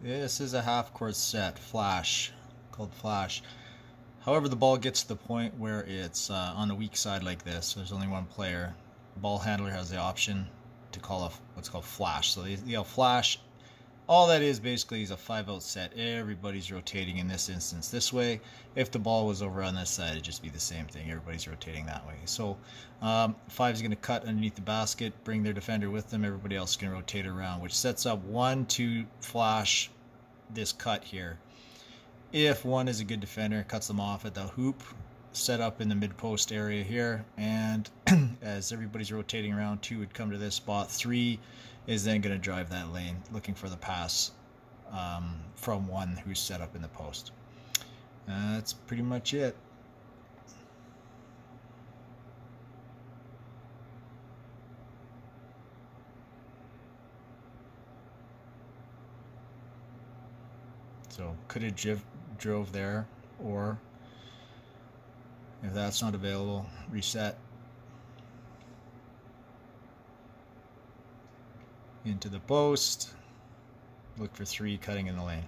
This is a half court set, flash, called flash. However, the ball gets to the point where it's uh, on the weak side like this. There's only one player. Ball handler has the option to call a what's called flash. So they yell flash. All that is basically is a five out set. Everybody's rotating in this instance this way. If the ball was over on this side, it'd just be the same thing. Everybody's rotating that way. So um, five is going to cut underneath the basket, bring their defender with them. Everybody else can rotate around, which sets up one, two, flash, this cut here. If one is a good defender, cuts them off at the hoop, set up in the mid post area here. And as everybody's rotating around, two would come to this spot. Three is then going to drive that lane, looking for the pass um, from one who's set up in the post. Uh, that's pretty much it. So could have drove there, or if that's not available, reset into the post, look for three cutting in the lane.